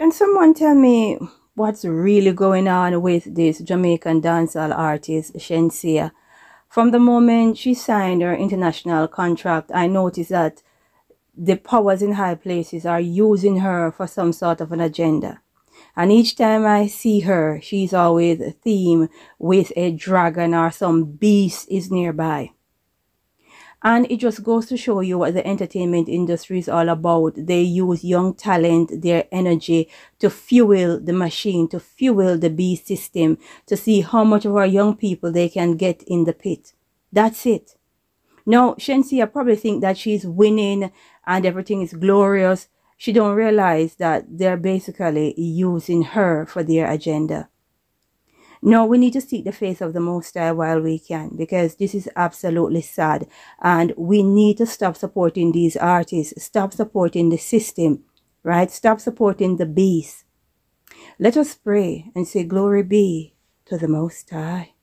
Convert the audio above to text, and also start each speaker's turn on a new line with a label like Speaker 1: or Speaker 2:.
Speaker 1: Can someone tell me what's really going on with this Jamaican dancehall artist, Shenseea? From the moment she signed her international contract, I noticed that the powers in high places are using her for some sort of an agenda. And each time I see her, she's always a theme with a dragon or some beast is nearby. And it just goes to show you what the entertainment industry is all about. They use young talent, their energy to fuel the machine, to fuel the beast system, to see how much of our young people they can get in the pit. That's it. Now, Shenseea probably think that she's winning and everything is glorious. She don't realize that they're basically using her for their agenda. No, we need to seek the face of the Most High while we can because this is absolutely sad. And we need to stop supporting these artists, stop supporting the system, right? Stop supporting the beast. Let us pray and say, Glory be to the Most High.